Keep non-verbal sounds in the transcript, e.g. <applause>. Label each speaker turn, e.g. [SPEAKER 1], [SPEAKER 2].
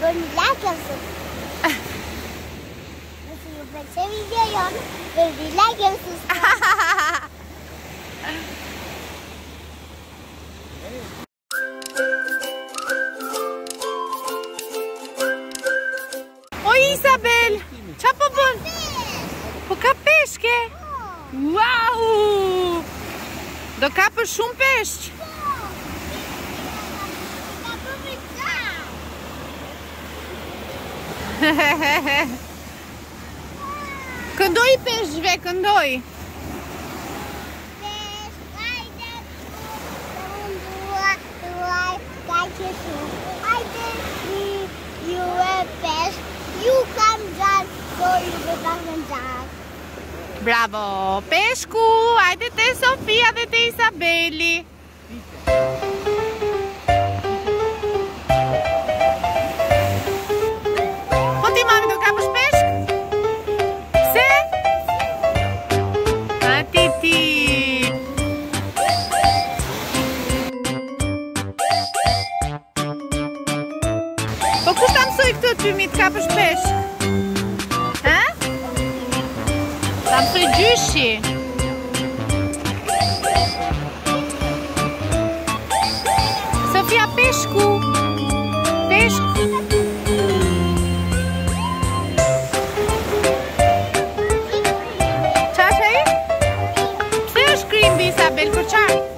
[SPEAKER 1] bëni like ose Nëse ju përqe video jonë, bëni like ose subscribe Isabel, qa po Po ka peshke? Oh. Wow! Do kapë shumë peshqë? <laughs> Këndoj peshve, këndoj. Bravo, peshku, ajde te Sofia dhe te Isabeli. mami do kapësh peshk? Se? A ti ti. Po kush ta mësoi këtë ty mi të kapësh gjyshi. Sofia Peshku! per crociare